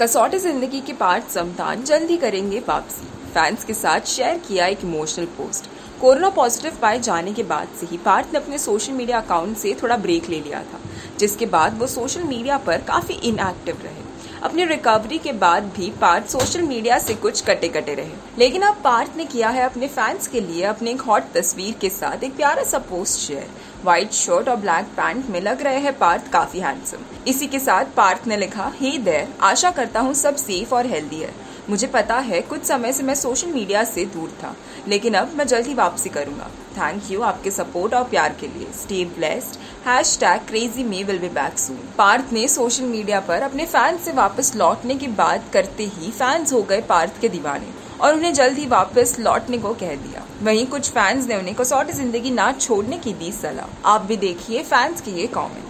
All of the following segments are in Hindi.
कसौटी ज़िंदगी के पार्ट समतान जल्द ही करेंगे वापसी। फैंस के साथ शेयर किया एक इमोशनल पोस्ट। कोरोना पॉजिटिव पाए जाने के बाद से ही पार्थ ने अपने सोशल मीडिया अकाउंट से थोड़ा ब्रेक ले लिया था, जिसके बाद वो सोशल मीडिया पर काफ़ी इनएक्टिव रहे। अपनी रिकवरी के बाद भी पार्थ सोशल मीडिया से कुछ कटे कटे रहे। लेकिन अब पार्थ ने किया है अपने फैंस के लिए अपने एक हॉट तस्वीर के साथ एक प्यारा सा पोस्ट शेयर व्हाइट शर्ट और ब्लैक पैंट में लग रहे हैं पार्थ काफ़ी हैंडसम इसी के साथ पार्थ ने लिखा हे देर आशा करता हूँ सब सेफ़ और हेल्दी है। मुझे पता है कुछ समय से मैं सोशल मीडिया से दूर था, लेकिन अब मैं जल्द ही वापसी करूँगा। थैंक यू आपके सपोर्ट और प्यार के लिए। Stay blessed hashtag crazy me will be back soon Parth ने सोशल मीडिया पर अपने फैंस से वापस लौटने की बात करते ही फैंस हो गए पार्थ के दीवाने और उन्हें जल्द ही वापस लौटने को कह दिया। वहीं कुछ फैंस ने उन्हें कसौटी ज़िंदगी ना छोड़ने की दी सलाह। आप भी देखिए फैंस के ये कमेंट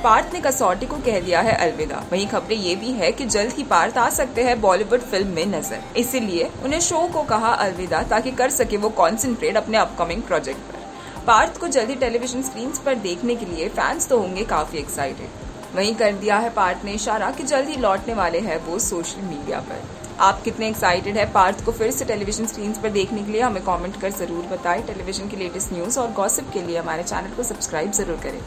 पार्थ ने कसौटी को कह दिया है अलविदा। वहीं खबरें ये भी है कि जल्द ही पार्थ आ सकते हैं बॉलीवुड फ़िल्म में नज़र। इसीलिए उन्हें शो को कहा अलविदा ताकि कर सके वो कॉन्सेंट्रेट अपने अपकमिंग प्रोजेक्ट पर। पार्थ को जल्दी टेलीविज़न स्क्रीन पर देखने के लिए फैंस तो होंगे काफ़ी एक्साइटेड वहीं कर दिया है पार्थ ने इशारा कि जल्द ही लौटने वाले हैं वो सोशल मीडिया पर। आप कितने एक्साइटेड है पार्थ को फिर से टेलीविज़न स्क्रीन पर देखने के लिए? हमें कमेंट कर ज़रूर बताएँ। टेलीविज़न की लेटेस्ट न्यूज़ और गॉसिप के लिए हमारे चैनल को सब्सक्राइब ज़रूर करें।